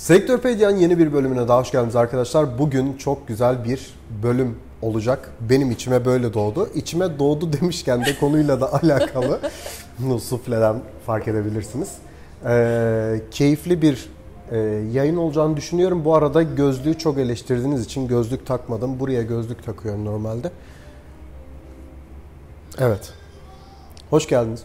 Sektörpedia'nın yeni bir bölümüne daha hoş geldiniz arkadaşlar. Bugün çok güzel bir bölüm olacak. Benim içime böyle doğdu. İçime doğdu demişken de konuyla da alakalı. Bunu sufleden fark edebilirsiniz. Ee, keyifli bir e, yayın olacağını düşünüyorum. Bu arada gözlüğü çok eleştirdiğiniz için gözlük takmadım. Buraya gözlük takıyorum normalde. Evet. Hoş geldiniz.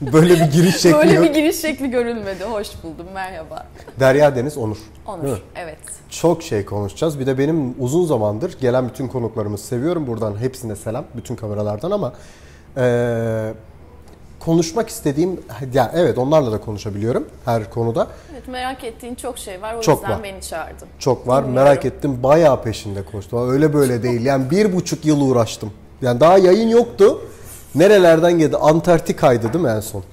Böyle bir giriş şekli Böyle yok. bir giriş şekli görülmedi. Hoş buldum. Merhaba. Derya Deniz Onur. Onur. Evet. Çok şey konuşacağız. Bir de benim uzun zamandır gelen bütün konuklarımızı seviyorum. Buradan hepsine selam. Bütün kameralardan ama eee, konuşmak istediğim... Ya evet onlarla da konuşabiliyorum her konuda. Evet merak ettiğin çok şey var. O Çok yüzden var. beni çağırdın. Çok var. Dinliyorum. Merak ettim. Bayağı peşinde koştum. Öyle böyle değil. Yani bir buçuk yıl uğraştım. Yani daha yayın yoktu. Nerelerden geldi? Antarktika'ydı değil mi en son?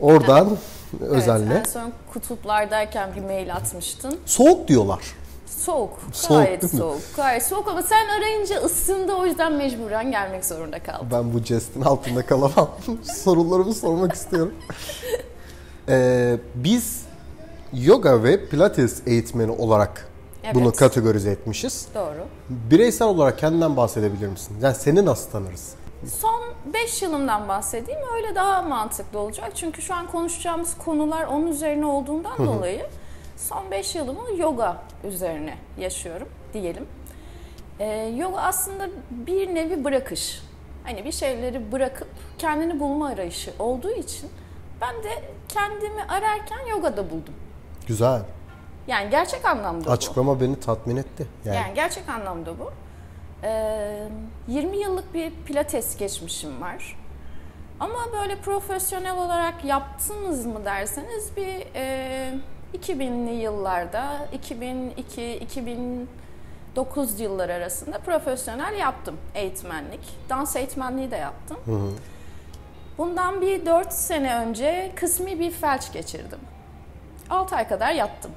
Oradan özenle. Evet, en son kutuplardayken bir mail atmıştın. Soğuk diyorlar. Soğuk. Soğuk Gayet mi? soğuk. Gayet soğuk ama sen arayınca ısındı o yüzden mecburen gelmek zorunda kaldım. Ben bu jestin altında kalamam. Sorularımı sormak istiyorum. Ee, biz yoga ve pilates eğitmeni olarak bunu Evet. kategorize etmişiz. Doğru. Bireysel olarak kendinden bahsedebilir misin? Yani seni nasıl tanırız? Son 5 yılımdan bahsedeyim. Öyle daha mantıklı olacak. Çünkü şu an konuşacağımız konular onun üzerine olduğundan dolayı son 5 yılımı yoga üzerine yaşıyorum diyelim. Ee, yoga aslında bir nevi bırakış. Hani bir şeyleri bırakıp kendini bulma arayışı olduğu için ben de kendimi ararken yogada buldum. Güzel. Yani gerçek anlamda bu. Açıklama beni tatmin etti. Yani, Yani gerçek anlamda bu. Ee, 20 yıllık bir pilates geçmişim var. Ama böyle profesyonel olarak yaptınız mı derseniz bir e, 2000'li yıllarda 2002-2009 yılları arasında profesyonel yaptım eğitmenlik. Dans eğitmenliği de yaptım. Bundan bir 4 sene önce kısmi bir felç geçirdim. 6 ay kadar yattım.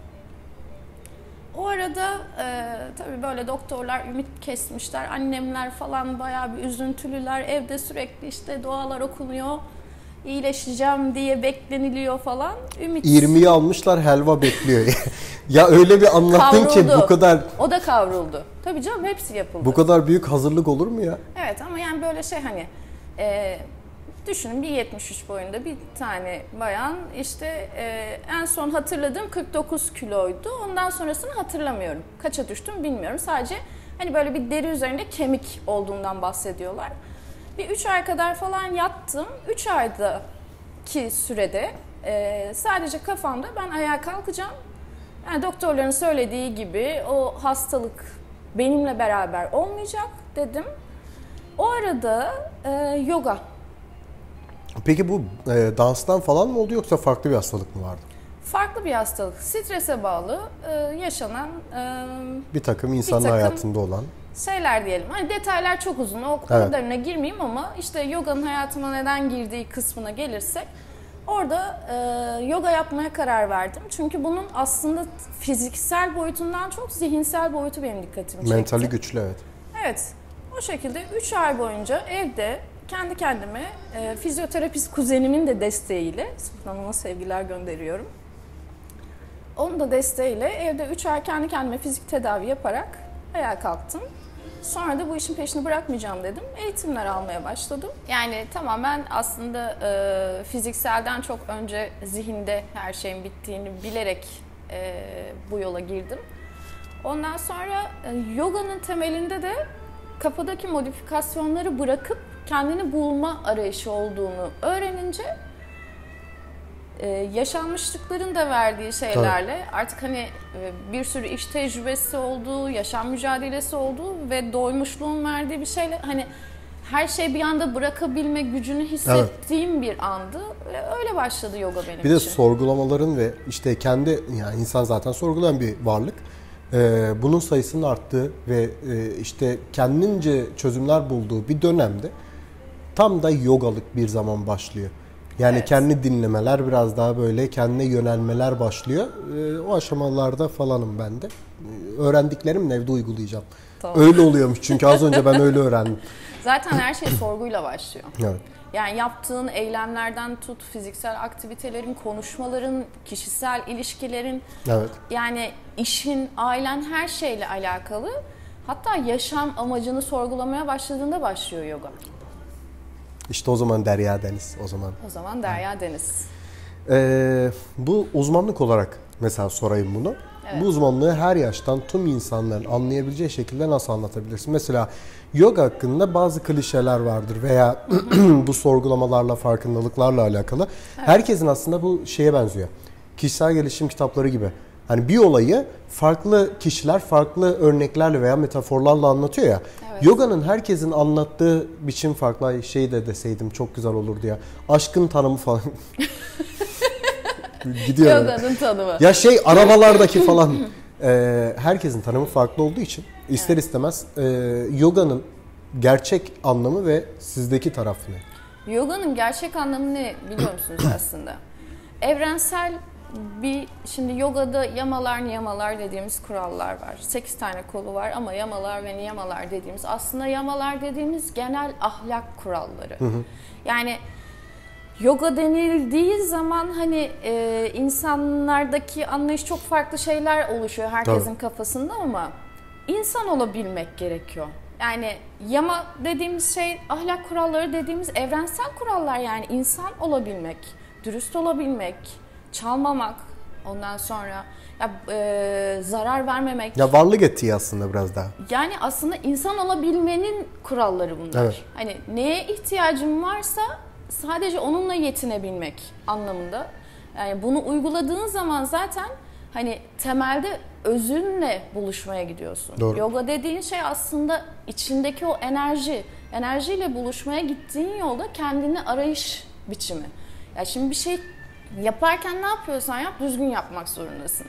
O arada e, tabii böyle doktorlar ümit kesmişler. Annemler falan bayağı bir üzüntülüler. Evde sürekli işte dualar okunuyor. iyileşeceğim diye bekleniliyor falan. Ümit 20'yi almışlar helva bekliyor. ya öyle bir anlattın ki Kavruldu. bu kadar o da kavruldu. Tabii canım hepsi yapıldı. bu kadar büyük hazırlık olur mu ya? Evet ama yani böyle şey hani e, düşünün bir 73 boyunda bir tane bayan işte e, en son hatırladığım 49 kiloydu. Ondan sonrasını hatırlamıyorum. Kaça düştüm bilmiyorum. Sadece hani böyle bir deri üzerinde kemik olduğundan bahsediyorlar. Bir 3 ay kadar falan yattım. 3 aydaki sürede e, sadece kafamda ben ayağa kalkacağım. Yani doktorların söylediği gibi o hastalık benimle beraber olmayacak dedim. O arada e, yoga. Peki bu e, danstan falan mı oldu yoksa farklı bir hastalık mı vardı? Farklı bir hastalık. Strese bağlı e, yaşanan e, Bir takım insanın takım- hayatında olan. şeyler diyelim. Hani detaylar çok uzun. O Evet. kadarına girmeyeyim ama işte yoganın hayatıma neden girdiği kısmına gelirsek orada e, yoga yapmaya karar verdim. Çünkü bunun aslında fiziksel boyutundan çok zihinsel boyutu benim dikkatimi çekti. Mentali güçlü evet. Evet. O şekilde 3 ay boyunca evde kendi kendime e, fizyoterapist kuzenimin de desteğiyle, Hanım'a sevgiler gönderiyorum. Onun da desteğiyle evde 3 ay kendi kendime fizik tedavi yaparak ayağa kalktım. Sonra da bu işin peşini bırakmayacağım dedim. Eğitimler almaya başladım. Yani tamamen aslında e, fizikselden çok önce zihinde her şeyin bittiğini bilerek e, bu yola girdim. Ondan sonra e, yoganın temelinde de kafadaki modifikasyonları bırakıp kendini bulma arayışı olduğunu öğrenince e, yaşanmışlıkların da verdiği şeylerle artık hani e, bir sürü iş tecrübesi olduğu, yaşam mücadelesi olduğu ve doymuşluğun verdiği bir şeyle hani her şeyi bir anda bırakabilme gücünü hissettiğim bir andı. Öyle başladı yoga benim Bir de için. sorgulamaların ve işte kendi yani insan zaten sorgulayan bir varlık. Ee, bunun sayısının arttığı ve e, işte kendince çözümler bulduğu bir dönemde tam da yogalık bir zaman başlıyor. Yani Evet. kendi dinlemeler biraz daha böyle kendine yönelmeler başlıyor. Ee, o aşamalarda falanım ben de. Ee, öğrendiklerimle evde uygulayacağım. Tamam. Öyle oluyormuş çünkü az önce ben öyle öğrendim. Zaten her şey sorguyla başlıyor. Evet. Yani yaptığın eylemlerden tut, fiziksel aktivitelerin, konuşmaların, kişisel ilişkilerin, Evet. yani işin, ailen her şeyle alakalı. Hatta yaşam amacını sorgulamaya başladığında başlıyor yoga. İşte o zaman Derya Deniz o zaman. O zaman Derya Deniz. Ee, bu uzmanlık olarak mesela sorayım bunu. Evet. Bu uzmanlığı her yaştan tüm insanların anlayabileceği şekilde nasıl anlatabilirsin? Mesela yoga hakkında bazı klişeler vardır veya bu sorgulamalarla, farkındalıklarla alakalı. Herkesin aslında bu şeye benziyor. Kişisel gelişim kitapları gibi. Hani bir olayı farklı kişiler farklı örneklerle veya metaforlarla anlatıyor ya. Evet. Yoga'nın herkesin anlattığı biçim farklı. Ay, Şey de deseydim çok güzel olurdu ya. Aşkın tanımı falan. Gidiyor. öyle. Yoga'nın tanımı. Ya şey arabalardaki falan e, herkesin tanımı farklı olduğu için ister istemez e, yoganın gerçek anlamı ve sizdeki taraf ne? Yoga'nın gerçek anlamı ne biliyor musunuz aslında? Evrensel bir, şimdi yogada yamalar niyamalar dediğimiz kurallar var. 8 tane kolu var ama yamalar ve niyamalar dediğimiz aslında yamalar dediğimiz genel ahlak kuralları. Yani yoga denildiği zaman hani e, insanlardaki anlayış çok farklı şeyler oluşuyor herkesin Tabii. kafasında ama insan olabilmek gerekiyor. Yani yama dediğimiz şey ahlak kuralları dediğimiz evrensel kurallar yani insan olabilmek, dürüst olabilmek, çalmamak, ondan sonra ya, e, zarar vermemek. Ya varlık ettiği aslında biraz daha. Yani aslında insan olabilmenin kuralları bunlar. Evet. Hani neye ihtiyacın varsa sadece onunla yetinebilmek anlamında. Yani bunu uyguladığın zaman zaten hani temelde özünle buluşmaya gidiyorsun. Doğru. Yoga dediğin şey aslında içindeki o enerji, enerjiyle buluşmaya gittiğin yolda kendini arayış biçimi. Ya şimdi bir şey yaparken ne yapıyorsan yap düzgün yapmak zorundasın.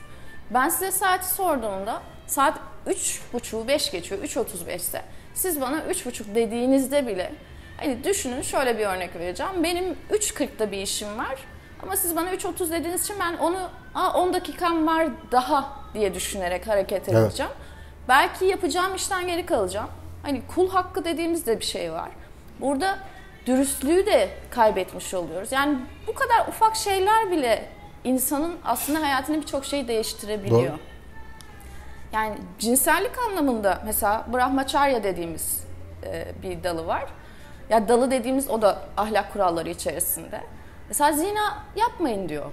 Ben size saati sorduğumda saat 3.30 5 geçiyor 3.35 ise siz bana 3.30 dediğinizde bile hani düşünün şöyle bir örnek vereceğim. Benim 3.40'da bir işim var ama siz bana 3.30 dediğiniz için ben onu Aa, 10 dakikam var daha diye düşünerek hareket Evet. edeceğim. Belki yapacağım işten geri kalacağım. Hani kul hakkı dediğimiz de bir şey var. Burada dürüstlüğü de kaybetmiş oluyoruz. Yani bu kadar ufak şeyler bile insanın aslında hayatını birçok şey değiştirebiliyor. Doğru. Yani cinsellik anlamında mesela Brahmacharya dediğimiz e, bir dalı var. Ya dalı dediğimiz o da ahlak kuralları içerisinde. Mesela zina yapmayın diyor.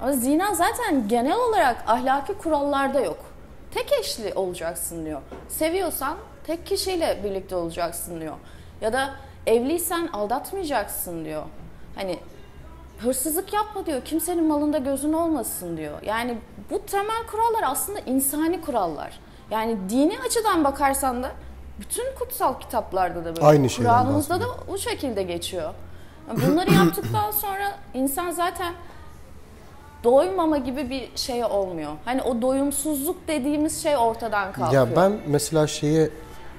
Ama zina zaten genel olarak ahlaki kurallarda yok. Tek eşli olacaksın diyor. Seviyorsan tek kişiyle birlikte olacaksın diyor. Ya da evliysen aldatmayacaksın diyor. Hani hırsızlık yapma diyor. Kimsenin malında gözün olmasın diyor. Yani bu temel kurallar aslında insani kurallar. Yani dini açıdan bakarsan da bütün kutsal kitaplarda da böyle. Aynı Kur'an'ımızda da bu şekilde geçiyor. Bunları yaptıktan sonra insan zaten doymama gibi bir şey olmuyor. Hani o doyumsuzluk dediğimiz şey ortadan kalkıyor. Ya ben mesela şeye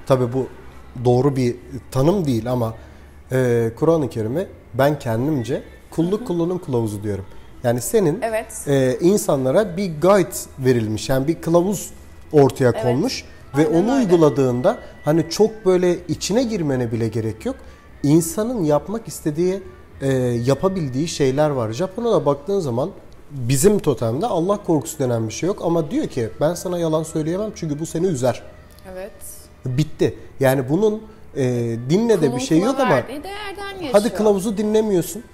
tabi bu doğru bir tanım değil ama e, Kur'an-ı Kerim'e ben kendimce kulluk kulunun kılavuzu diyorum. Yani senin Evet. e, insanlara bir guide verilmiş yani bir kılavuz ortaya Evet. konmuş ve Aynen onu öyle. uyguladığında hani çok böyle içine girmene bile gerek yok. İnsanın yapmak istediği, e, yapabildiği şeyler var. Japonya'da baktığın zaman bizim totemde Allah korkusu denen bir şey yok ama diyor ki ben sana yalan söyleyemem çünkü bu seni üzer. Evet. Bitti. Yani bunun e, dinle de Kulun bir şey yok ama hadi kılavuzu dinlemiyorsun.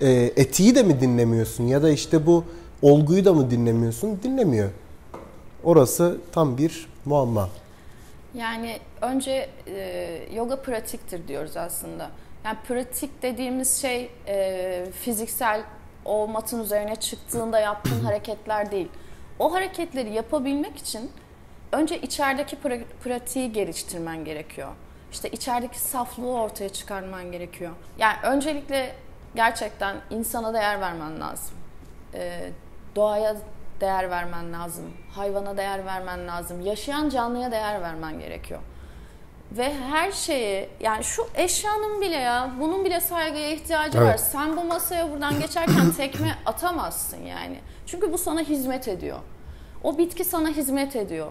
E, etiği de mi dinlemiyorsun ya da işte bu olguyu da mı dinlemiyorsun? Dinlemiyor. Orası tam bir muamma. Yani önce e, yoga pratiktir diyoruz aslında. Yani pratik dediğimiz şey e, fiziksel o matın üzerine çıktığında yaptığın hareketler değil. O hareketleri yapabilmek için önce içerideki pra- pratiği geliştirmen gerekiyor. İşte içerideki saflığı ortaya çıkarman gerekiyor. Yani öncelikle gerçekten insana değer vermen lazım. E, doğaya değer vermen lazım. Hayvana değer vermen lazım. Yaşayan canlıya değer vermen gerekiyor. Ve her şeyi yani şu eşyanın bile ya bunun bile saygıya ihtiyacı var. Evet. Sen bu masaya buradan geçerken tekme atamazsın yani. Çünkü bu sana hizmet ediyor. O bitki sana hizmet ediyor.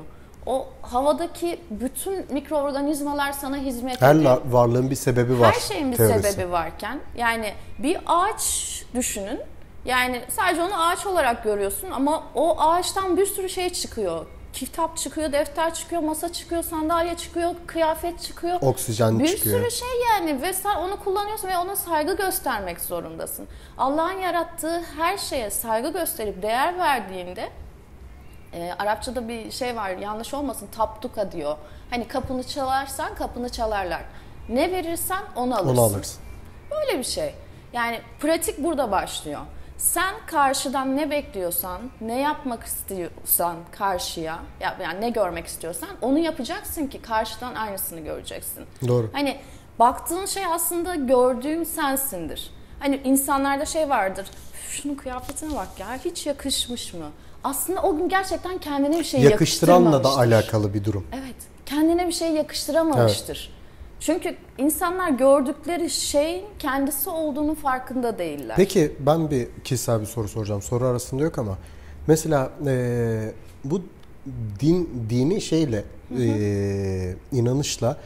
O havadaki bütün mikroorganizmalar sana hizmet Her ediyor. la- varlığın bir sebebi var. Her şeyin bir teorisi. sebebi varken yani bir ağaç düşünün. Yani sadece onu ağaç olarak görüyorsun ama o ağaçtan bir sürü şey çıkıyor. Kitap çıkıyor, defter çıkıyor, masa çıkıyor, sandalye çıkıyor, kıyafet çıkıyor. Oksijen bir çıkıyor. sürü şey yani ve sen onu kullanıyorsun ve ona saygı göstermek zorundasın. Allah'ın yarattığı her şeye saygı gösterip değer verdiğinde e, Arapçada bir şey var yanlış olmasın taptuka diyor. Hani kapını çalarsan kapını çalarlar. Ne verirsen onu alırsın. Onu alırsın. Böyle bir şey. Yani pratik burada başlıyor. Sen karşıdan ne bekliyorsan, ne yapmak istiyorsan karşıya, ya- yani ne görmek istiyorsan onu yapacaksın ki karşıdan aynısını göreceksin. Doğru. Hani baktığın şey aslında gördüğün sensindir. Hani insanlarda şey vardır. "Şunun kıyafetine bak ya hiç yakışmış mı? Aslında o gün gerçekten kendine bir şey Yakıştıranla da alakalı bir durum. Evet. Kendine bir şey yakıştıramamıştır. Çünkü insanlar gördükleri şeyin kendisi olduğunun farkında değiller. Peki ben bir kişisel bir soru soracağım. Soru arasında yok ama mesela eee, bu din dini şeyle eee, inanışla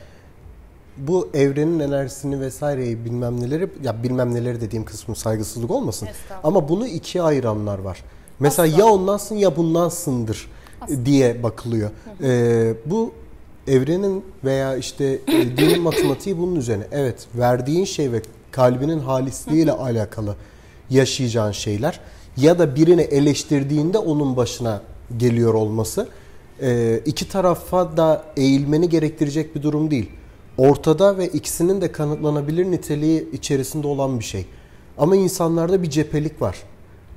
bu evrenin enerjisini vesaireyi bilmem neleri ya bilmem neleri dediğim kısmı saygısızlık olmasın. Ama bunu ikiye ayıranlar var. Mesela Asla. ya ondansın ya bundansındır diye bakılıyor. Eee, bu evrenin veya işte e, dinin matematiği bunun üzerine. Evet verdiğin şey ve kalbinin halisliğiyle alakalı yaşayacağın şeyler ya da birini eleştirdiğinde onun başına geliyor olması e, iki tarafa da eğilmeni gerektirecek bir durum değil. Ortada ve ikisinin de kanıtlanabilir niteliği içerisinde olan bir şey. Ama insanlarda bir cephelik var.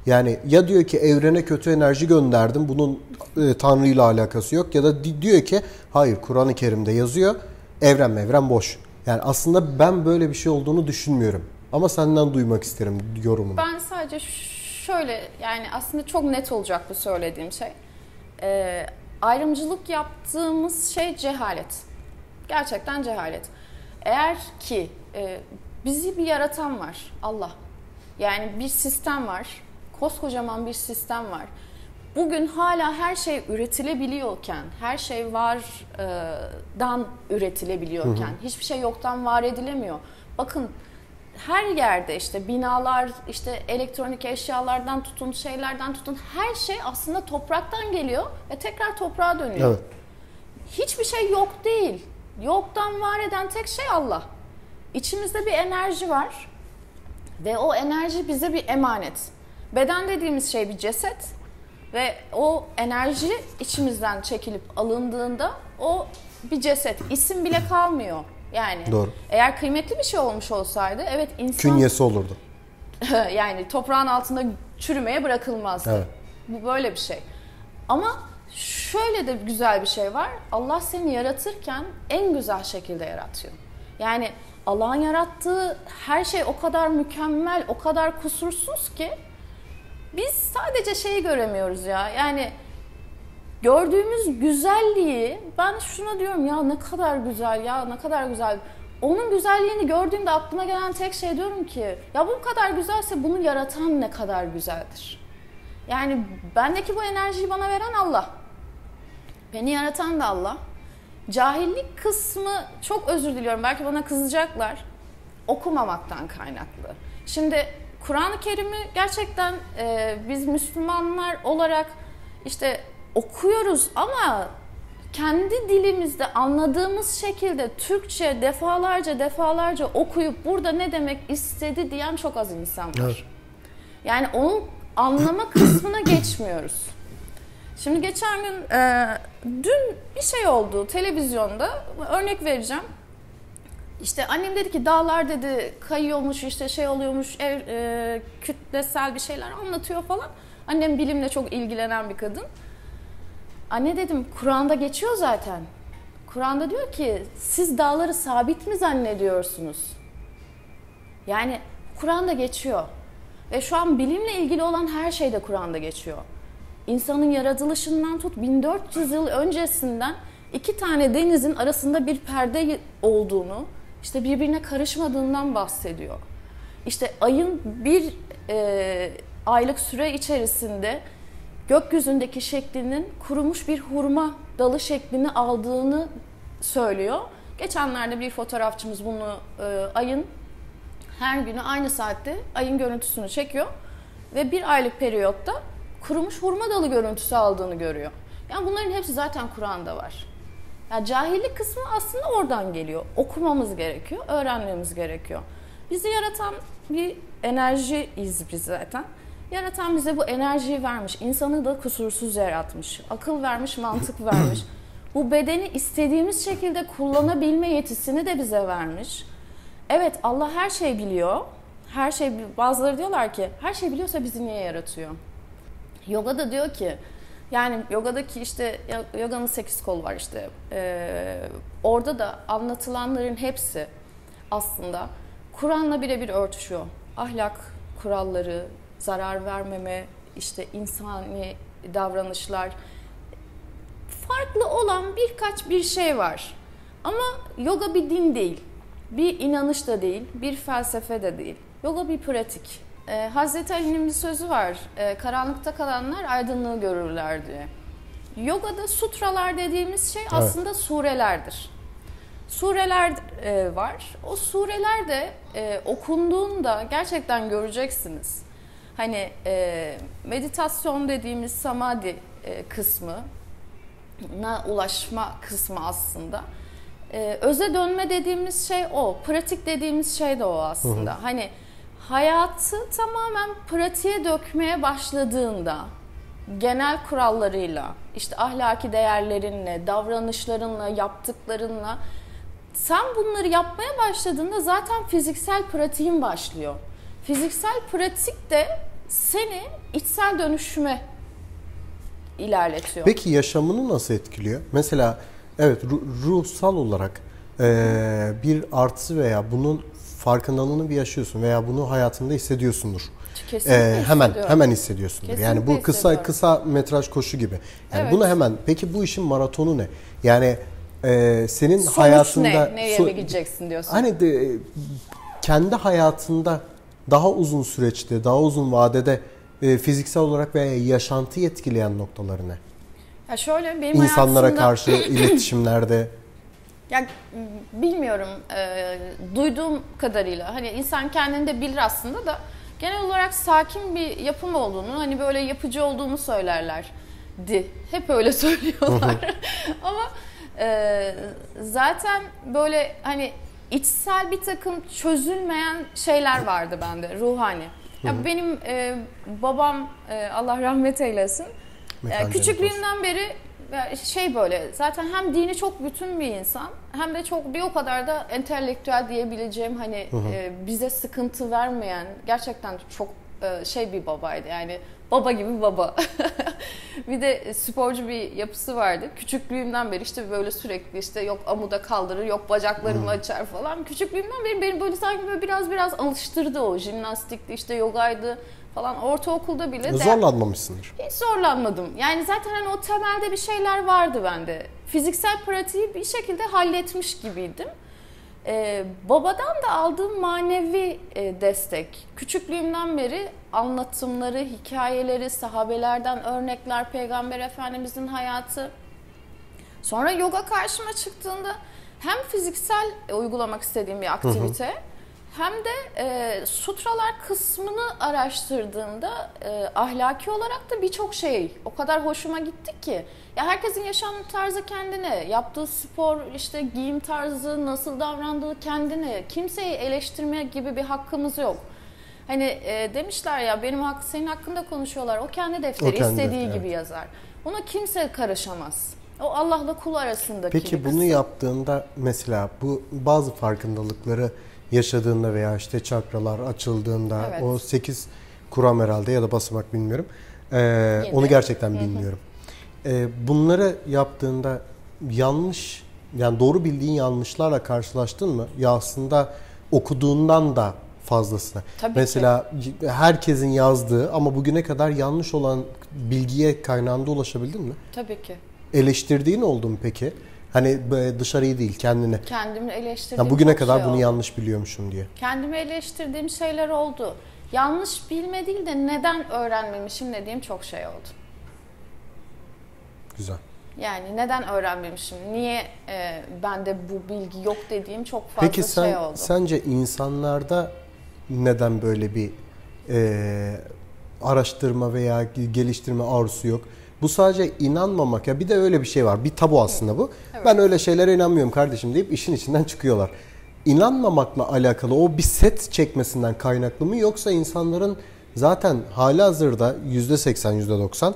Yani ya diyor ki evrene kötü enerji gönderdim bunun e, Tanrı ile alakası yok ya da di- diyor ki hayır Kur'an-ı Kerim'de yazıyor evren mevren boş. Yani aslında ben böyle bir şey olduğunu düşünmüyorum. Ama senden duymak isterim yorumunu. Ben sadece şöyle yani aslında çok net olacak bu söylediğim şey. Ee, ayrımcılık yaptığımız şey cehalet. Gerçekten cehalet. Eğer ki e, bizi bir yaratan var Allah. Yani bir sistem var. Koskocaman bir sistem var. Bugün hala her şey üretilebiliyorken, her şey vardan üretilebiliyorken, hiçbir şey yoktan var edilemiyor. Bakın her yerde işte binalar, işte elektronik eşyalardan tutun, şeylerden tutun her şey aslında topraktan geliyor ve tekrar toprağa dönüyor. Evet. Hiçbir şey yok değil. Yoktan var eden tek şey Allah. İçimizde bir enerji var ve o enerji bize bir emanet. Beden dediğimiz şey bir ceset ve o enerji içimizden çekilip alındığında o bir ceset. İsim bile kalmıyor. Yani Doğru. eğer kıymetli bir şey olmuş olsaydı evet insan Künyesi olurdu. yani toprağın altında çürümeye bırakılmazdı. Evet. Bu böyle bir şey. Ama şöyle de güzel bir şey var. Allah seni yaratırken en güzel şekilde yaratıyor. Yani Allah'ın yarattığı her şey o kadar mükemmel, o kadar kusursuz ki biz sadece şeyi göremiyoruz ya. Yani gördüğümüz güzelliği ben şuna diyorum ya ne kadar güzel ya ne kadar güzel. Onun güzelliğini gördüğümde aklıma gelen tek şey diyorum ki ya bu kadar güzelse bunu yaratan ne kadar güzeldir. Yani bendeki bu enerjiyi bana veren Allah. Beni yaratan da Allah. Cahillik kısmı çok özür diliyorum. Belki bana kızacaklar. Okumamaktan kaynaklı. Şimdi Kur'an-ı Kerim'i gerçekten e, biz Müslümanlar olarak işte okuyoruz ama kendi dilimizde anladığımız şekilde Türkçe defalarca defalarca okuyup burada ne demek istedi diyen çok az insan var. Evet. Yani onun anlama kısmına geçmiyoruz. Şimdi geçen gün, e, dün bir şey oldu televizyonda, örnek vereceğim. İşte annem dedi ki dağlar dedi kayıyormuş işte şey oluyormuş ev e, kütlesel bir şeyler anlatıyor falan. Annem bilimle çok ilgilenen bir kadın. Anne dedim Kur'an'da geçiyor zaten. Kur'an'da diyor ki siz dağları sabit mi zannediyorsunuz? Yani Kur'an'da geçiyor. Ve şu an bilimle ilgili olan her şey de Kur'an'da geçiyor. İnsanın yaratılışından tut 1400 yıl öncesinden iki tane denizin arasında bir perde olduğunu, işte birbirine karışmadığından bahsediyor. İşte ayın bir e, aylık süre içerisinde gökyüzündeki şeklinin kurumuş bir hurma dalı şeklini aldığını söylüyor. Geçenlerde bir fotoğrafçımız bunu e, ayın her günü aynı saatte ayın görüntüsünü çekiyor ve bir aylık periyotta kurumuş hurma dalı görüntüsü aldığını görüyor. Yani bunların hepsi zaten Kur'an'da var. Yani cahillik kısmı aslında oradan geliyor. Okumamız gerekiyor, öğrenmemiz gerekiyor. Bizi yaratan bir enerjiyiz biz zaten. Yaratan bize bu enerjiyi vermiş. İnsanı da kusursuz yaratmış. Akıl vermiş, mantık vermiş. Bu bedeni istediğimiz şekilde kullanabilme yetisini de bize vermiş. Evet Allah her şeyi biliyor. Her şey bazıları diyorlar ki her şey biliyorsa bizi niye yaratıyor? Yoga da diyor ki yani yogadaki işte yoganın sekiz kolu var işte. Ee, orada da anlatılanların hepsi aslında Kur'an'la birebir örtüşüyor. Ahlak kuralları, zarar vermeme, işte insani davranışlar. Farklı olan birkaç bir şey var. Ama yoga bir din değil. Bir inanış da değil, bir felsefe de değil. Yoga bir pratik. Ee, Hazreti Ali'nin bir sözü var. Ee, karanlıkta kalanlar aydınlığı görürler diye. Yoga'da sutralar dediğimiz şey aslında evet. surelerdir. Sureler e, var. O sureler de e, okunduğunda gerçekten göreceksiniz. Hani e, meditasyon dediğimiz samadhi e, kısmı na ulaşma kısmı aslında. Ee, öze dönme dediğimiz şey o. Pratik dediğimiz şey de o aslında. Hı hı. Hani hayatı tamamen pratiğe dökmeye başladığında genel kurallarıyla, işte ahlaki değerlerinle, davranışlarınla, yaptıklarınla sen bunları yapmaya başladığında zaten fiziksel pratiğin başlıyor. Fiziksel pratik de seni içsel dönüşüme ilerletiyor. Peki yaşamını nasıl etkiliyor? Mesela evet ruhsal olarak e, bir artısı veya bunun farkındalığını bir yaşıyorsun veya bunu hayatında hissediyorsundur. Kesinlikle ee, hemen hemen hissediyorsundur. Kesinlikle yani bu kısa kısa metraj koşu gibi. Yani evet. bunu hemen peki bu işin maratonu ne? Yani e, senin Sonuç hayatında ne? Nereye so, gideceksin diyorsun. Hani de, kendi hayatında daha uzun süreçte, daha uzun vadede e, fiziksel olarak veya yaşantıyı etkileyen noktaları ne? Ya şöyle benim İnsanlara hayatımda... karşı iletişimlerde Ya bilmiyorum e, duyduğum kadarıyla hani insan kendinde bilir aslında da genel olarak sakin bir yapım olduğunu hani böyle yapıcı olduğunu söylerler di. Hep öyle söylüyorlar. Ama e, zaten böyle hani içsel bir takım çözülmeyen şeyler vardı bende ruhani. Ya benim e, babam e, Allah rahmet eylesin. E, küçüklüğümden beri şey böyle zaten hem dini çok bütün bir insan hem de çok bir o kadar da entelektüel diyebileceğim hani hı hı. E, bize sıkıntı vermeyen gerçekten çok e, şey bir babaydı yani baba gibi baba. bir de sporcu bir yapısı vardı. Küçüklüğümden beri işte böyle sürekli işte yok amuda kaldırır, yok bacaklarımı hmm. açar falan. Küçüklüğümden beri beni böyle sanki böyle biraz biraz alıştırdı o. Jimnastikti, işte yogaydı falan ortaokulda bile zorlanmamışsındır. Hiç zorlanmadım. Yani zaten hani o temelde bir şeyler vardı bende. Fiziksel pratiği bir şekilde halletmiş gibiydim. Ee, babadan da aldığım manevi e, destek. Küçüklüğümden beri anlatımları, hikayeleri, sahabelerden örnekler, Peygamber Efendimizin hayatı. Sonra yoga karşıma çıktığında hem fiziksel uygulamak istediğim bir aktivite... Hı hı hem de e, sutralar kısmını araştırdığımda e, ahlaki olarak da birçok şey o kadar hoşuma gitti ki. Ya herkesin yaşam tarzı kendine, yaptığı spor, işte giyim tarzı, nasıl davrandığı kendine. Kimseyi eleştirme gibi bir hakkımız yok. Hani e, demişler ya benim hak senin hakkında konuşuyorlar. O kendi defteri o kendi istediği evet. gibi yazar. Ona kimse karışamaz. O Allah'la kul arasındaki Peki bunu kısım. yaptığında mesela bu bazı farkındalıkları yaşadığında veya işte çakralar açıldığında evet. o 8 kuram herhalde ya da basamak bilmiyorum. Ee, onu gerçekten bilmiyorum. Ee, bunları yaptığında yanlış yani doğru bildiğin yanlışlarla karşılaştın mı? Ya aslında okuduğundan da fazlasına. Tabii Mesela ki. herkesin yazdığı ama bugüne kadar yanlış olan bilgiye kaynağında ulaşabildin mi? Tabii ki. Eleştirdiğin oldu mu peki? Hani dışarıyı değil kendini. Kendimi eleştirdiğim yani Bugüne kadar şey bunu oldu. yanlış biliyormuşum diye. Kendimi eleştirdiğim şeyler oldu. Yanlış bilme değil de neden öğrenmemişim dediğim çok şey oldu. güzel. Yani neden öğrenmemişim? Niye e, bende bu bilgi yok dediğim çok fazla Peki sen şey oldu. sence insanlarda neden böyle bir e, araştırma veya geliştirme arzusu yok? Bu sadece inanmamak ya bir de öyle bir şey var. Bir tabu aslında bu. Evet. Ben öyle şeylere inanmıyorum kardeşim deyip işin içinden çıkıyorlar. İnanmamakla alakalı o bir set çekmesinden kaynaklı mı yoksa insanların zaten hali hazırda %80 %90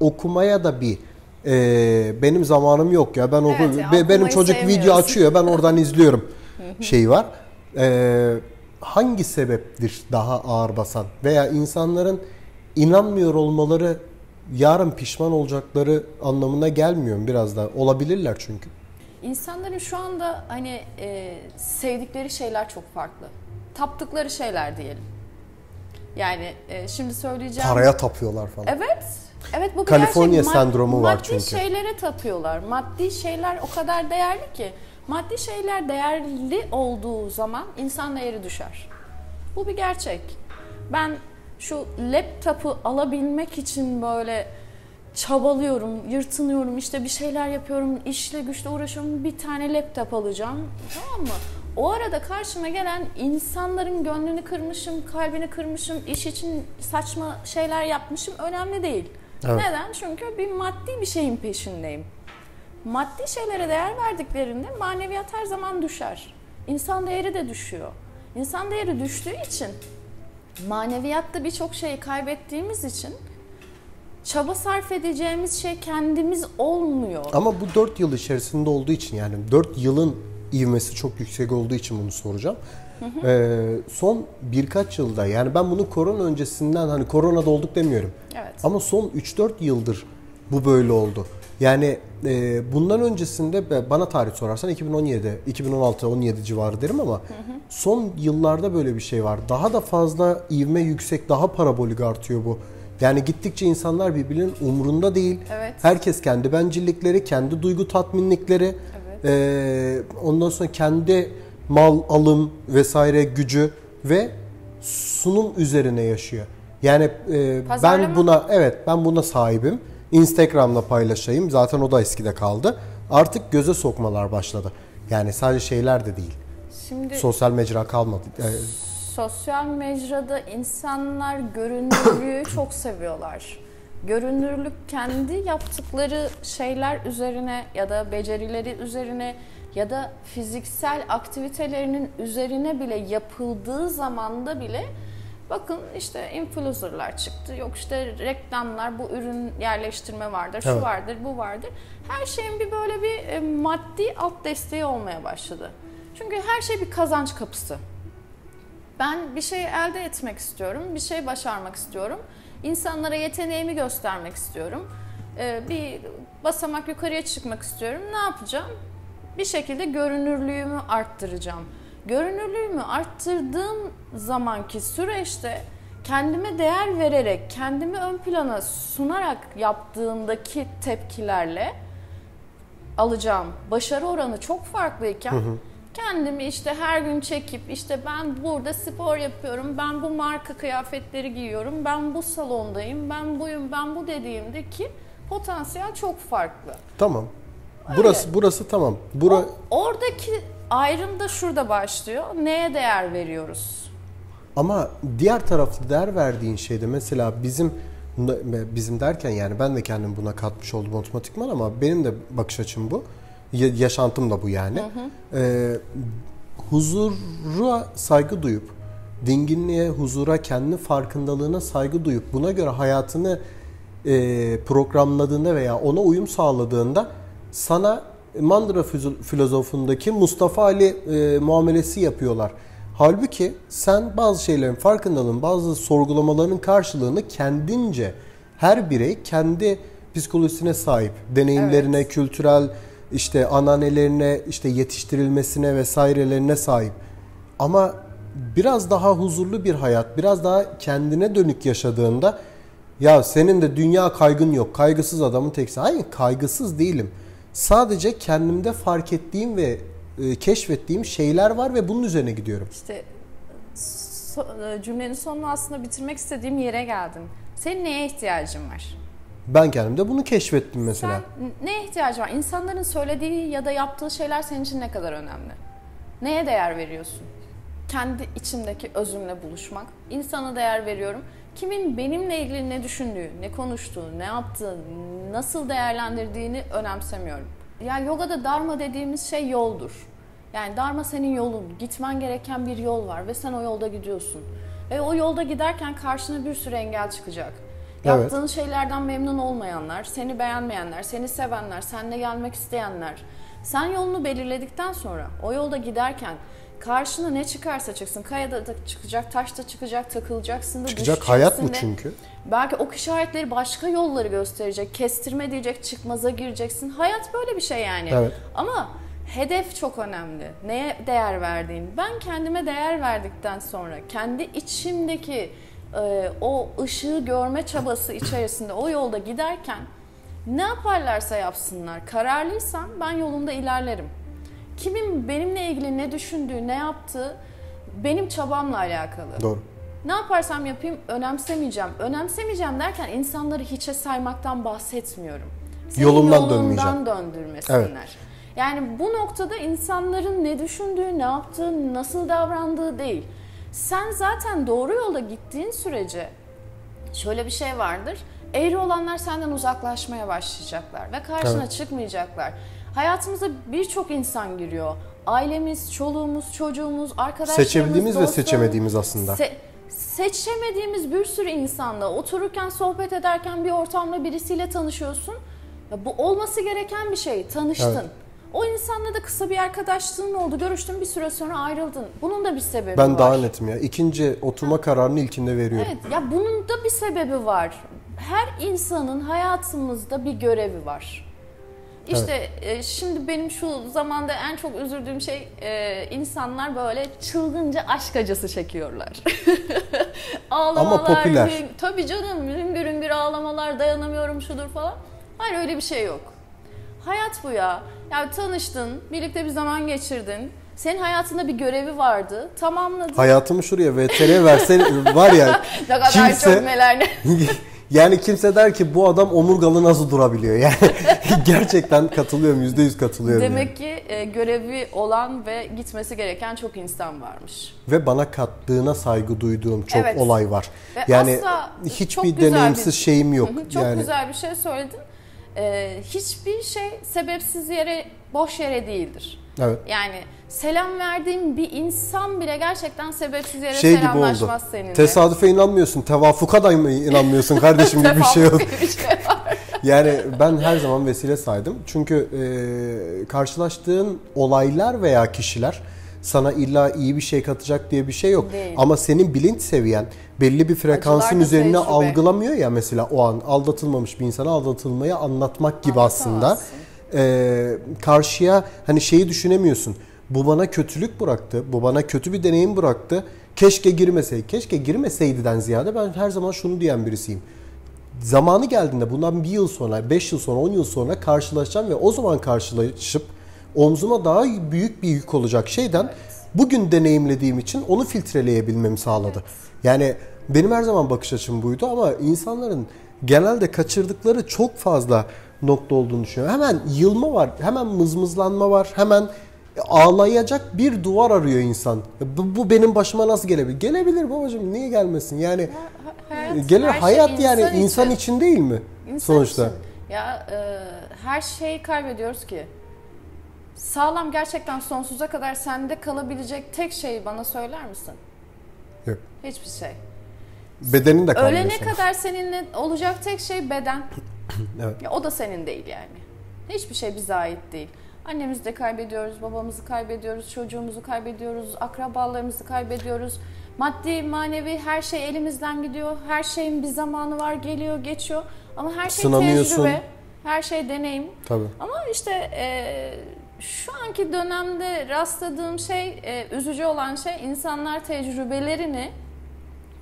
okumaya da bir e, benim zamanım yok ya ben oku, Evet ya, be- benim çocuk video açıyor ben oradan izliyorum şey var. E, hangi sebeptir daha ağır basan veya insanların inanmıyor olmaları yarın pişman olacakları anlamına gelmiyor biraz da olabilirler çünkü. İnsanların şu anda hani e, sevdikleri şeyler çok farklı. Taptıkları şeyler diyelim. Yani e, şimdi söyleyeceğim. Paraya tapıyorlar falan. Evet. Evet bu Kaliforniya gerçek. Mad- sendromu var maddi çünkü. şeylere tapıyorlar. Maddi şeyler o kadar değerli ki. Maddi şeyler değerli olduğu zaman insan değeri düşer. Bu bir gerçek. Ben şu laptopu alabilmek için böyle çabalıyorum, yırtınıyorum, işte bir şeyler yapıyorum, işle güçle uğraşıyorum, bir tane laptop alacağım. Tamam mı? O arada karşıma gelen insanların gönlünü kırmışım, kalbini kırmışım, iş için saçma şeyler yapmışım önemli değil. Evet. Neden? Çünkü bir maddi bir şeyin peşindeyim. Maddi şeylere değer verdiklerinde maneviyat her zaman düşer. İnsan değeri de düşüyor. İnsan değeri düştüğü için maneviyatta birçok şeyi kaybettiğimiz için çaba sarf edeceğimiz şey kendimiz olmuyor. Ama bu 4 yıl içerisinde olduğu için yani 4 yılın ivmesi çok yüksek olduğu için bunu soracağım. Ee, son birkaç yılda yani ben bunu korona öncesinden hani koronada olduk demiyorum. Evet. Ama son 3-4 yıldır bu böyle oldu. Yani e, bundan öncesinde bana tarih sorarsan 2017, 2016-17 civarı derim ama son yıllarda böyle bir şey var. Daha da fazla ivme yüksek, daha parabolik artıyor bu. Yani gittikçe insanlar birbirinin umrunda değil. Evet. Herkes kendi bencillikleri, kendi duygu tatminlikleri, Evet. e, ondan sonra kendi mal alım vesaire gücü ve sunum üzerine yaşıyor. Yani e, ben buna evet ben buna sahibim. Instagram'la paylaşayım. Zaten o da eskide kaldı. Artık göze sokmalar başladı. Yani sadece şeyler de değil. Şimdi Sosyal mecra kalmadı. Sosyal mecrada insanlar görünürlüğü çok seviyorlar. Görünürlük kendi yaptıkları şeyler üzerine ya da becerileri üzerine ya da fiziksel aktivitelerinin üzerine bile yapıldığı zamanda bile bakın işte influencerlar çıktı. Yok işte reklamlar, bu ürün yerleştirme vardır, şu Evet. vardır, bu vardır. Her şeyin bir böyle bir e, maddi alt desteği olmaya başladı. Çünkü her şey bir kazanç kapısı. Ben bir şey elde etmek istiyorum, bir şey başarmak istiyorum. İnsanlara yeteneğimi göstermek istiyorum. Ee, bir basamak yukarıya çıkmak istiyorum. Ne yapacağım? Bir şekilde görünürlüğümü arttıracağım. Görünürlüğümü arttırdığım zamanki süreçte kendime değer vererek, kendimi ön plana sunarak yaptığımdaki tepkilerle alacağım başarı oranı çok farklıyken kendimi işte her gün çekip işte ben burada spor yapıyorum, ben bu marka kıyafetleri giyiyorum, ben bu salondayım, ben buyum, ben bu dediğimdeki potansiyel çok farklı. tamam. Burası burası tamam. Bura O- oradaki ayrım da şurada başlıyor. Neye değer veriyoruz? Ama diğer tarafta değer verdiğin şeyde mesela bizim bizim derken yani ben de kendim buna katmış oldum otomatikman ama benim de bakış açım bu. Ya- yaşantım da bu yani. Ee, huzura saygı duyup dinginliğe, huzura, kendi farkındalığına saygı duyup buna göre hayatını e, programladığında veya ona uyum sağladığında sana Mandıra filozofundaki Mustafa Ali e, muamelesi yapıyorlar. Halbuki sen bazı şeylerin farkındalığın, bazı sorgulamaların karşılığını kendince her birey kendi psikolojisine sahip, deneyimlerine, kültürel işte ananelerine, işte yetiştirilmesine vesairelerine sahip. Ama biraz daha huzurlu bir hayat, biraz daha kendine dönük yaşadığında ya senin de dünya kaygın yok, kaygısız adamın teksin. Hayır, kaygısız değilim. Sadece kendimde fark ettiğim ve e, keşfettiğim şeyler var ve bunun üzerine gidiyorum. İşte so- e, cümlenin sonunu aslında bitirmek istediğim yere geldin. Senin neye ihtiyacın var? Ben kendimde bunu keşfettim mesela. Sen neye ihtiyacın var? İnsanların söylediği ya da yaptığı şeyler senin için ne kadar önemli? Neye değer veriyorsun? Kendi içimdeki özümle buluşmak. İnsana değer veriyorum. Kimin benimle ilgili ne düşündüğü, ne konuştuğu, ne yaptığı, nasıl değerlendirdiğini önemsemiyorum. Yani yogada dharma dediğimiz şey yoldur. Yani dharma senin yolun. Gitmen gereken bir yol var ve sen o yolda gidiyorsun. Ve o yolda giderken karşına bir sürü engel çıkacak. Evet. Yaptığın şeylerden memnun olmayanlar, seni beğenmeyenler, seni sevenler, seninle gelmek isteyenler. Sen yolunu belirledikten sonra o yolda giderken karşına ne çıkarsa çıksın, kayada da çıkacak, taşta çıkacak, takılacaksın da Çıkacak hayat bu çünkü. Belki ok işaretleri başka yolları gösterecek. Kestirme diyecek, çıkmaza gireceksin. Hayat böyle bir şey yani. Evet. Ama hedef çok önemli. Neye değer verdiğin. Ben kendime değer verdikten sonra kendi içimdeki e, o ışığı görme çabası içerisinde o yolda giderken ne yaparlarsa yapsınlar. Kararlıysam ben yolumda ilerlerim. Kimin benimle ilgili ne düşündüğü, ne yaptığı benim çabamla alakalı. Doğru. Ne yaparsam yapayım önemsemeyeceğim. Önemsemeyeceğim derken insanları hiçe saymaktan bahsetmiyorum. Seni Yolumdan yolundan dönmeyeceğim. döndürmesinler. Evet. Yani bu noktada insanların ne düşündüğü, ne yaptığı, nasıl davrandığı değil. Sen zaten doğru yolda gittiğin sürece şöyle bir şey vardır. Eğri olanlar senden uzaklaşmaya başlayacaklar ve karşına Evet. çıkmayacaklar. Hayatımıza birçok insan giriyor. Ailemiz, çoluğumuz, çocuğumuz, arkadaşlarımız, Seçebildiğimiz ve dostlarımız. seçemediğimiz aslında. Se- seçemediğimiz bir sürü insanla otururken sohbet ederken bir ortamda birisiyle tanışıyorsun. Ya bu olması gereken bir şey. Tanıştın. Evet. O insanla da kısa bir arkadaşlığın oldu. Görüştün bir süre sonra ayrıldın. Bunun da bir sebebi Ben var. daha netim ya. İkinci oturma kararını ilkinde veriyorum. Evet ya bunun da bir sebebi var. Her insanın hayatımızda bir görevi var. İşte e, şimdi benim şu zamanda en çok üzüldüğüm şey e, insanlar böyle çılgınca aşk acısı çekiyorlar. ağlamalar. popüler. hüng- tabii canım hüngür hüngür ağlamalar dayanamıyorum şudur falan. Hayır öyle bir şey yok. Hayat bu ya. Yani tanıştın, birlikte bir zaman geçirdin. Senin hayatında bir görevi vardı. Tamamladın. Hayatımı şuraya VTR verse var ya ne kadar kimse- çok neler ne. yani kimse der ki bu adam omurgalı nasıl durabiliyor yani gerçekten katılıyorum yüzde yüz katılıyorum yani. Demek ki e, görevi olan ve gitmesi gereken çok insan varmış. ve bana kattığına saygı duyduğum çok Evet. olay var Ve yani hiçbir deneyimsiz bir- şeyim yok Çok yani güzel bir şey söyledin. E, hiçbir şey sebepsiz yere, boş yere değildir. Evet Yani selam verdiğin bir insan bile gerçekten sebepsiz yere şey gibi oldu selamlaşmaz seninle. tesadüfe inanmıyorsun tevafuka da mı inanmıyorsun kardeşim gibi bir şey oldu bir şey var. Yani ben her zaman vesile saydım. Çünkü e, karşılaştığın olaylar veya kişiler sana illa iyi bir şey katacak diye bir şey yok. Değil. Ama senin bilinç seviyen belli bir frekansın üzerine algılamıyor ya mesela o an aldatılmamış bir insana aldatılmayı anlatmak gibi aslında. E, karşıya hani şeyi düşünemiyorsun. Bu bana kötülük bıraktı. Bu bana kötü bir deneyim bıraktı. Keşke girmeseydi. Keşke girmeseydiden ziyade ben her zaman şunu diyen birisiyim zamanı geldiğinde bundan bir yıl sonra, beş yıl sonra, on yıl sonra karşılaşacağım ve o zaman karşılaşıp omzuma daha büyük bir yük olacak şeyden bugün deneyimlediğim için onu filtreleyebilmemi sağladı. Yani benim her zaman bakış açım buydu ama insanların genelde kaçırdıkları çok fazla nokta olduğunu düşünüyorum. Hemen yılma var, hemen mızmızlanma var, hemen ağlayacak bir duvar arıyor insan. Bu, bu benim başıma nasıl gelebilir? Gelebilir babacığım niye gelmesin? Yani Hayat, Gelir her şey hayat yani insan insan için. için değil mi? İnsan sonuçta. için. Ya e, her şeyi kaybediyoruz ki. Sağlam gerçekten sonsuza kadar sende kalabilecek tek şeyi bana söyler misin? Yok. Hiçbir şey. Bedenin de kalmıyor Ölene kadar seninle olacak tek şey beden. Evet. Ya o da senin değil yani. Hiçbir şey bize ait değil. Annemizi de kaybediyoruz, babamızı kaybediyoruz, çocuğumuzu kaybediyoruz, akrabalarımızı kaybediyoruz. Maddi, manevi her şey elimizden gidiyor. Her şeyin bir zamanı var, geliyor, geçiyor. Ama her şey tecrübe, her şey deneyim. Tabii. Ama işte e, şu anki dönemde rastladığım şey, e, üzücü olan şey insanlar tecrübelerini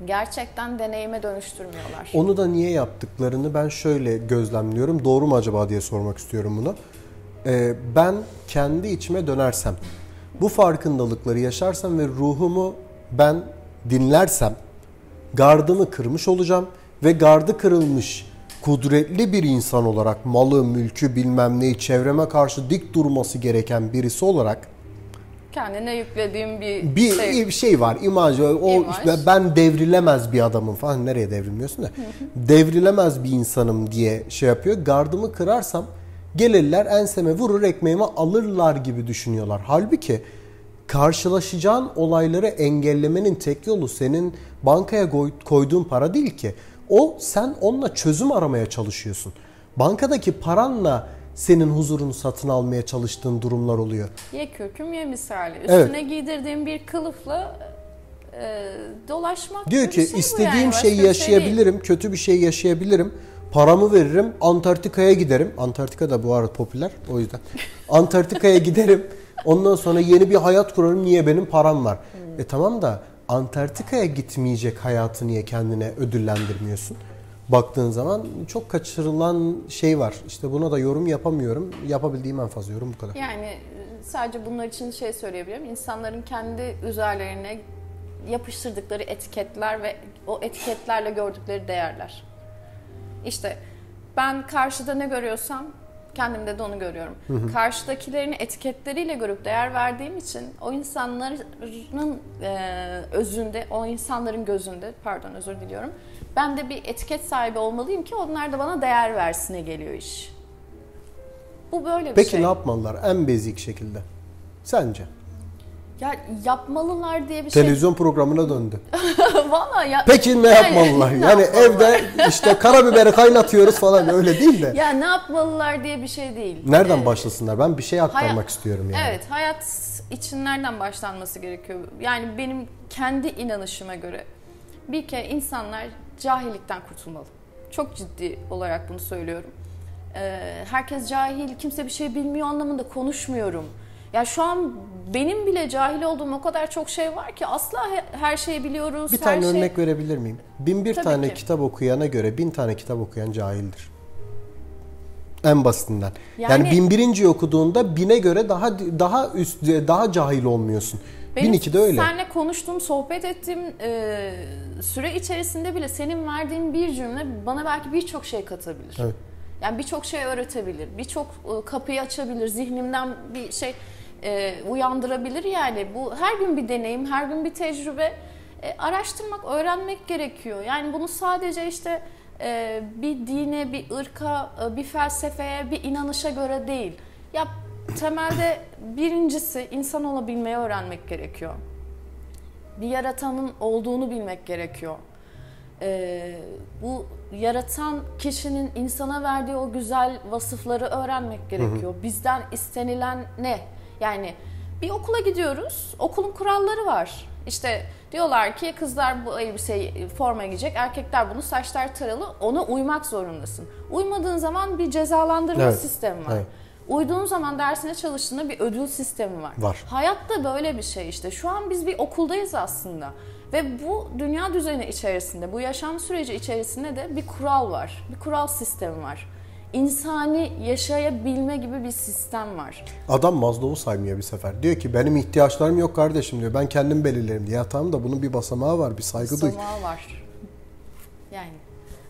gerçekten deneyime dönüştürmüyorlar. Onu da niye yaptıklarını ben şöyle gözlemliyorum. Doğru mu acaba diye sormak istiyorum bunu. Ee, ben kendi içime dönersem, bu farkındalıkları yaşarsam ve ruhumu ben dinlersem gardımı kırmış olacağım ve gardı kırılmış kudretli bir insan olarak malı, mülkü bilmem neyi çevreme karşı dik durması gereken birisi olarak Kendine yüklediğim bir, bir şey. bir şey var imaj o İmaj. işte ben devrilemez bir adamım falan nereye devrilmiyorsun da. Devrilemez bir insanım diye şey yapıyor. Gardımı kırarsam gelirler enseme vurur ekmeğimi alırlar gibi düşünüyorlar. Halbuki karşılaşacağın olayları engellemenin tek yolu senin bankaya koy- koyduğun para değil ki. O sen onunla çözüm aramaya çalışıyorsun. Bankadaki paranla senin huzurunu satın almaya çalıştığın durumlar oluyor Ye kürküm ye misali. Evet. Üstüne giydirdiğim bir kılıfla e, dolaşmak Diyor ki şey istediğim yani. Şeyi şey yaşayabilirim, kötü bir şey yaşayabilirim. Paramı veririm, Antarktika'ya giderim. Antarktika da bu arada popüler o yüzden. Antarktika'ya giderim. Ondan sonra yeni bir hayat kurarım. Niye benim param var? Hmm. E tamam da Antarktika'ya gitmeyecek hayatı niye kendine ödüllendirmiyorsun? Baktığın zaman çok kaçırılan şey var. İşte buna da yorum yapamıyorum. Yapabildiğim en fazla yorum bu kadar. Yani e, sadece bunlar için şey söyleyebilirim. İnsanların kendi üzerlerine yapıştırdıkları etiketler ve o etiketlerle gördükleri değerler. İşte ben karşıda ne görüyorsam kendimde de onu görüyorum. Karşıdakilerini etiketleriyle görüp değer verdiğim için o insanların e, özünde, o insanların gözünde, pardon özür diliyorum. Ben de bir etiket sahibi olmalıyım ki onlar da bana değer versine geliyor iş. Bu böyle bir Peki şey. ne yapmalılar en basic şekilde? Sence? Ya yapmalılar diye bir şey. Televizyon programına döndü. Valla ya. Peki ne yapmalılar? Ne Yani yapmalılar? evde işte karabiberi kaynatıyoruz falan öyle değil de. Ya ne yapmalılar diye bir şey değil. Nereden Ee, başlasınlar? Ben bir şey aktarmak Hayat- istiyorum yani. Evet, hayat için nereden başlanması gerekiyor? Yani benim kendi inanışıma göre bir kere insanlar cahillikten kurtulmalı. Çok ciddi olarak bunu söylüyorum. Ee, herkes cahil, kimse bir şey bilmiyor anlamında konuşmuyorum. Ya şu an benim bile cahil olduğum o kadar çok şey var ki asla he- her şeyi biliyoruz. Bir her tane şey... örnek verebilir miyim? Bin bir Tabii tane ki. kitap okuyana göre bin tane kitap okuyan cahildir. En basitinden. Yani, Yani- bin birinci okuduğunda bine göre daha daha üst daha cahil olmuyorsun. Bin iki de öyle. Seninle konuştuğum, sohbet ettiğim e, süre içerisinde bile senin verdiğin bir cümle bana belki birçok şey katabilir. Evet. Yani birçok şey öğretebilir, birçok e, kapıyı açabilir, zihnimden bir şey e, uyandırabilir yani. Bu her gün bir deneyim, her gün bir tecrübe. E, araştırmak, öğrenmek gerekiyor. Yani bunu sadece işte e, bir dine, bir ırka, e, bir felsefeye, bir inanışa göre değil. Ya temelde birincisi insan olabilmeyi öğrenmek gerekiyor. Bir yaratanın olduğunu bilmek gerekiyor. Ee, bu yaratan kişinin insana verdiği o güzel vasıfları öğrenmek gerekiyor. Bizden istenilen ne? Yani bir okula gidiyoruz, okulun kuralları var. İşte diyorlar ki kızlar bu elbiseyi forma giyecek, erkekler bunu saçlar taralı, ona uymak zorundasın. Uymadığın zaman bir cezalandırma Evet, sistemi var. evet. Uyduğun zaman dersine çalıştığında bir ödül sistemi var. Var. Hayatta böyle bir şey işte. Şu an biz bir okuldayız aslında. Ve bu dünya düzeni içerisinde, bu yaşam süreci içerisinde de bir kural var. Bir kural sistemi var. İnsani yaşayabilme gibi bir sistem var. Adam Maslow'u saymıyor bir sefer. Diyor ki benim ihtiyaçlarım yok kardeşim diyor. Ben kendim belirlerim diyor. Ya tamam da bunun bir basamağı var. Bir saygı duy. Samağı var. Yani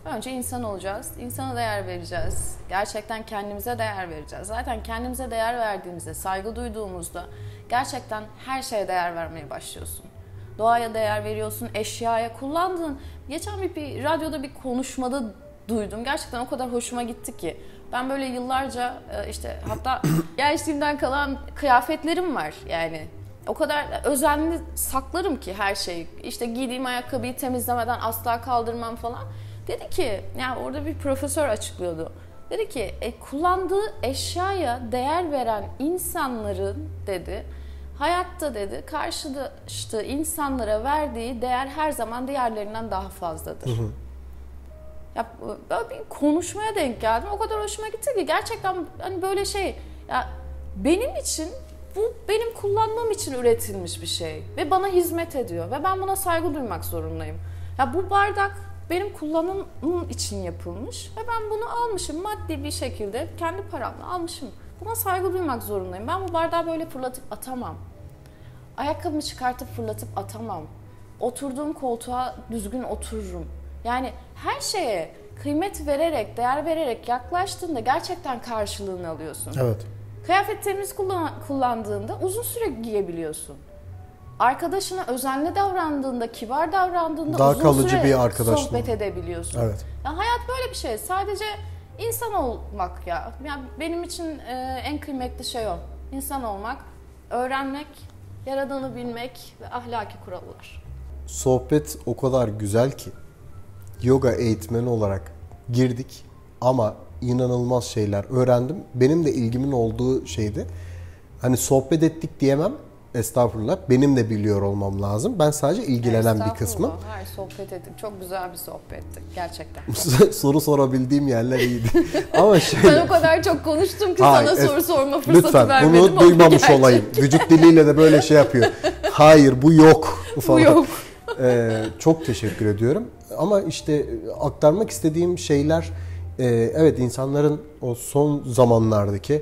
önce insan olacağız, insana değer vereceğiz. Gerçekten kendimize değer vereceğiz. Zaten kendimize değer verdiğimizde, saygı duyduğumuzda gerçekten her şeye değer vermeye başlıyorsun. Doğaya değer veriyorsun, eşyaya kullandığın. Geçen bir, bir radyoda bir konuşmada duydum. Gerçekten o kadar hoşuma gitti ki. Ben böyle yıllarca e, işte hatta gençliğimden kalan kıyafetlerim var yani. O kadar özenli saklarım ki her şeyi. İşte giydiğim ayakkabıyı temizlemeden asla kaldırmam falan. Dedi ki, yani orada bir profesör açıklıyordu. Dedi ki, e, kullandığı eşyaya değer veren insanların dedi, hayatta dedi karşılaştığı insanlara verdiği değer her zaman diğerlerinden daha fazladır. Ya böyle bir konuşmaya denk geldim. O kadar hoşuma gitti ki gerçekten hani böyle şey ya benim için bu benim kullanmam için üretilmiş bir şey ve bana hizmet ediyor ve ben buna saygı duymak zorundayım. Ya bu bardak benim kullanımım için yapılmış ve ben bunu almışım maddi bir şekilde kendi paramla almışım. Buna saygı duymak zorundayım. Ben bu bardağı böyle fırlatıp atamam. Ayakkabımı çıkartıp fırlatıp atamam. Oturduğum koltuğa düzgün otururum. Yani her şeye kıymet vererek, değer vererek yaklaştığında gerçekten karşılığını alıyorsun. Evet. Kıyafet temiz kullan- kullandığında uzun süre giyebiliyorsun. Arkadaşına özenli davrandığında, kibar davrandığında Daha uzun kalıcı süre bir arkadaşlığın. sohbet edebiliyorsun. Evet. Ya hayat böyle bir şey. Sadece insan olmak ya. Yani benim için e, en kıymetli şey o. İnsan olmak, öğrenmek, yaradanı bilmek ve ahlaki kurallar. Sohbet o kadar güzel ki yoga eğitmeni olarak girdik ama inanılmaz şeyler öğrendim. Benim de ilgimin olduğu şeydi. Hani sohbet ettik diyemem. Estağfurullah. Benim de biliyor olmam lazım. Ben sadece ilgilenen bir kısmı. Estağfurullah. Hayır sohbet ettik. Çok güzel bir sohbetti. Gerçekten. Soru sorabildiğim yerler iyiydi. ama şöyle... Ben o kadar çok konuştum ki Hayır, sana es- soru sorma fırsatı Lütfen vermedim. bunu ama duymamış gerçek. olayım. Vücut diliyle de böyle şey yapıyor. Hayır bu yok falan. yok. Ee, çok teşekkür ediyorum. Ama işte aktarmak istediğim şeyler e, evet insanların o son zamanlardaki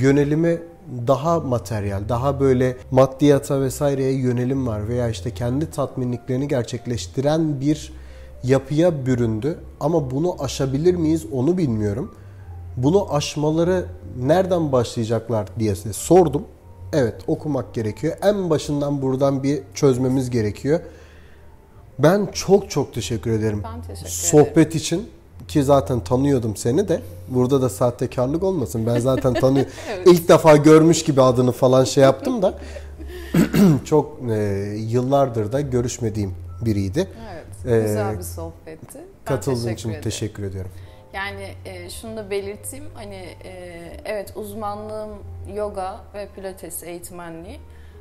yönelimi daha materyal, daha böyle maddiyata vesaireye yönelim var veya işte kendi tatminliklerini gerçekleştiren bir yapıya büründü. Ama bunu aşabilir miyiz onu bilmiyorum. Bunu aşmaları nereden başlayacaklar diye size sordum. Evet okumak gerekiyor. En başından buradan bir çözmemiz gerekiyor. Ben çok çok teşekkür ederim. Ben teşekkür Sohbet ederim. için ki zaten tanıyordum seni de. Burada da sahtekarlık olmasın. Ben zaten tanıyorum. Evet. İlk defa görmüş gibi adını falan şey yaptım da çok e, yıllardır da görüşmediğim biriydi. Evet. Ee, güzel bir sohbetti. Ben Katıldığın teşekkür için ederim. teşekkür ediyorum. Yani e, şunu da belirteyim. Hani e, evet uzmanlığım yoga ve pilates eğitmenliği.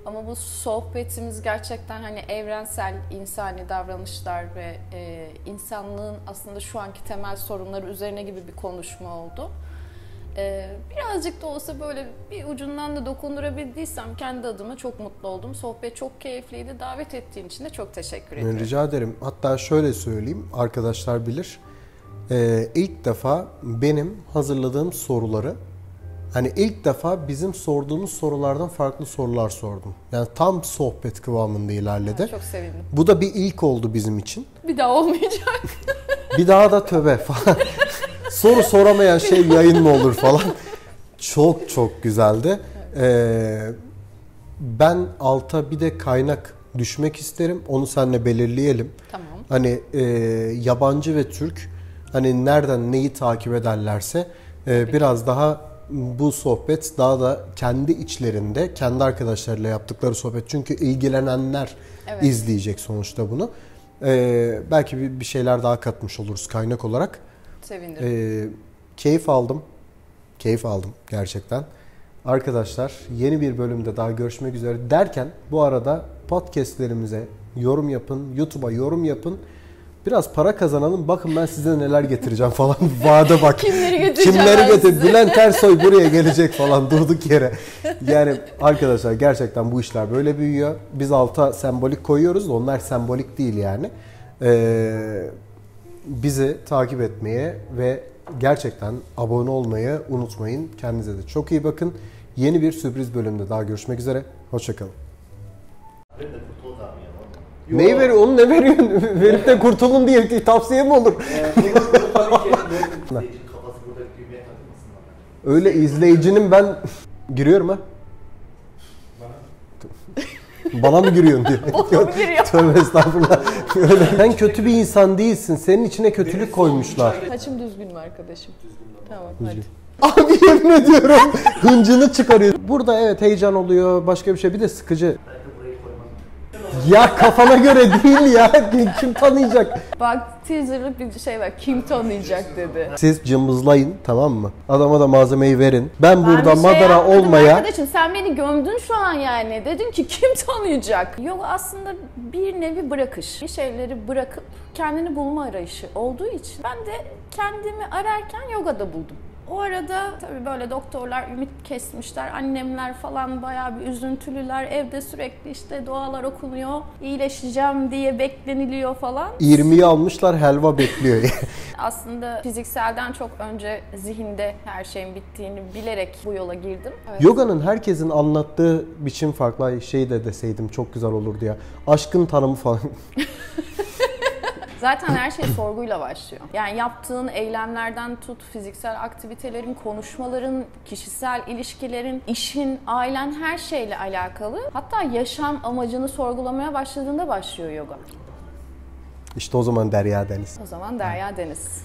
Ama bu sohbetimiz gerçekten hani evrensel insani davranışlar ve e, insanlığın aslında şu anki temel sorunları üzerine gibi bir konuşma oldu. E, birazcık da olsa böyle bir ucundan da dokundurabildiysem kendi adıma çok mutlu oldum. Sohbet çok keyifliydi. Davet ettiğin için de çok teşekkür ederim. Rica ederim. Hatta şöyle söyleyeyim, arkadaşlar bilir. Ee, ilk defa benim hazırladığım soruları, hani ilk defa bizim sorduğumuz sorulardan farklı sorular sordum. Yani tam sohbet kıvamında ilerledi. Çok sevindim. Bu da bir ilk oldu bizim için. Bir daha olmayacak. Bir daha da töbe falan. Soru soramayan şey yayın mı olur falan. Çok çok güzeldi. Ee, ben alta bir de kaynak düşmek isterim. Onu seninle belirleyelim. tamam. Hani e, yabancı ve Türk hani nereden neyi takip ederlerse e, biraz daha bu sohbet daha da kendi içlerinde kendi arkadaşlarıyla yaptıkları sohbet çünkü ilgilenenler Evet. izleyecek sonuçta bunu. E, belki bir, bir şeyler daha katmış oluruz kaynak olarak. Sevinirim. E, keyif aldım. Keyif aldım gerçekten. Arkadaşlar yeni bir bölümde daha görüşmek üzere derken bu arada podcastlerimize yorum yapın, YouTube'a yorum yapın. Biraz para kazanalım. Bakın ben size neler getireceğim falan. Vaade bak. Kimleri getireceğim Kimleri getir? Bülent Ersoy buraya gelecek falan durduk yere. Yani arkadaşlar gerçekten bu işler böyle büyüyor. Biz alta sembolik koyuyoruz da onlar sembolik değil yani. Ee, bizi takip etmeye ve gerçekten abone olmayı unutmayın. Kendinize de çok iyi bakın. Yeni bir sürpriz bölümde daha görüşmek üzere. Hoşçakalın. Ya. Neyi veriyor? Onu ne veriyorsun? Verip de kurtulun diye tavsiye mi olur? Öyle izleyicinin ben giriyorum ha. Bana mı giriyorsun mı giriyor? Tövbe estağfurullah. Öyle. Sen kötü bir insan değilsin. Senin içine kötülük koymuşlar. Saçım düzgün mü arkadaşım? Tamam hadi. Abi yemin ediyorum hıncını çıkarıyor. Burada evet heyecan oluyor başka bir şey bir de sıkıcı. Ya kafana göre değil ya kim tanıyacak? Bak teaserlık bir şey var. Kim tanıyacak dedi. Siz cımbızlayın tamam mı? Adama da malzemeyi verin. Ben Ben burada bir şey madara yapmadım olmaya Arkadaşım sen beni gömdün şu an yani. Dedin ki kim tanıyacak? Yok aslında bir nevi bırakış. Bir şeyleri bırakıp kendini bulma arayışı olduğu için ben de kendimi ararken yogada buldum. O arada tabii böyle doktorlar ümit kesmişler. Annemler falan bayağı bir üzüntülüler. Evde sürekli işte dualar okunuyor. iyileşeceğim diye bekleniliyor falan. 20'yi almışlar helva bekliyor. Aslında fizikselden çok önce zihinde her şeyin bittiğini bilerek bu yola girdim. Evet. Yoga'nın herkesin anlattığı biçim farklı şey de deseydim çok güzel olurdu ya. Aşkın tanımı falan. Zaten her şey sorguyla başlıyor. Yani yaptığın eylemlerden tut, fiziksel aktivitelerin, konuşmaların, kişisel ilişkilerin, işin, ailen her şeyle alakalı. Hatta yaşam amacını sorgulamaya başladığında başlıyor yoga. İşte o zaman Derya Deniz. O zaman Derya Deniz.